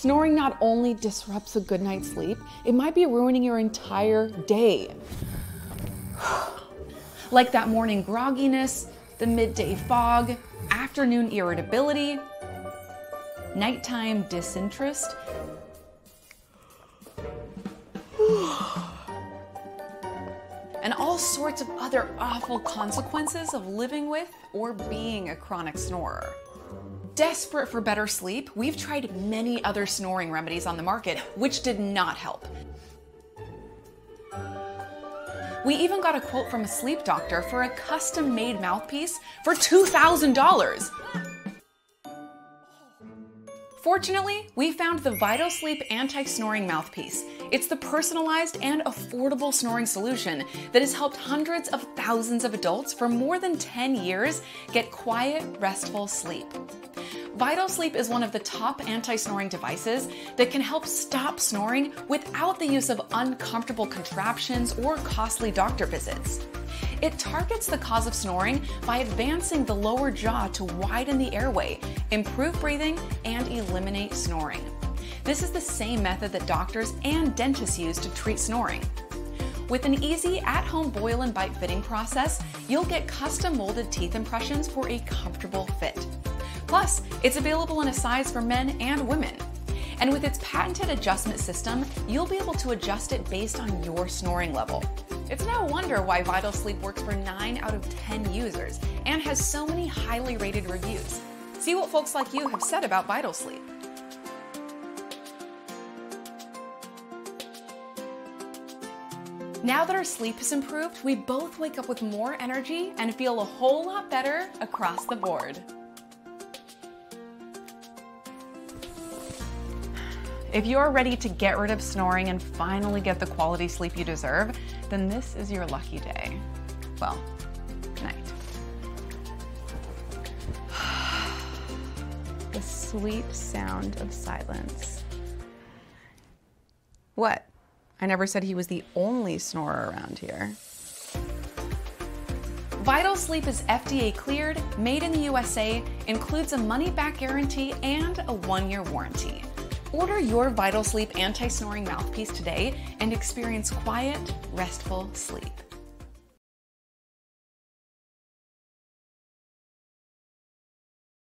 Snoring not only disrupts a good night's sleep, it might be ruining your entire day. like that morning grogginess, the midday fog, afternoon irritability, nighttime disinterest. and all sorts of other awful consequences of living with or being a chronic snorer. Desperate for better sleep, we've tried many other snoring remedies on the market, which did not help. We even got a quote from a sleep doctor for a custom made mouthpiece for $2,000. Fortunately, we found the Vital Sleep anti snoring mouthpiece. It's the personalized and affordable snoring solution that has helped hundreds of thousands of adults for more than 10 years get quiet, restful sleep. Vital Sleep is one of the top anti snoring devices that can help stop snoring without the use of uncomfortable contraptions or costly doctor visits. It targets the cause of snoring by advancing the lower jaw to widen the airway, improve breathing, and eliminate snoring. This is the same method that doctors and dentists use to treat snoring. With an easy at home boil and bite fitting process, you'll get custom molded teeth impressions for a comfortable fit. Plus, it's available in a size for men and women. And with its patented adjustment system, you'll be able to adjust it based on your snoring level. It's no wonder why Vital Sleep works for 9 out of 10 users and has so many highly rated reviews. See what folks like you have said about Vital Sleep. Now that our sleep has improved, we both wake up with more energy and feel a whole lot better across the board. If you're ready to get rid of snoring and finally get the quality sleep you deserve, then this is your lucky day. Well, night. the sweet sound of silence. What? I never said he was the only snorer around here. Vital Sleep is FDA cleared, made in the USA, includes a money back guarantee, and a one year warranty. Order your Vital Sleep anti snoring mouthpiece today and experience quiet, restful sleep.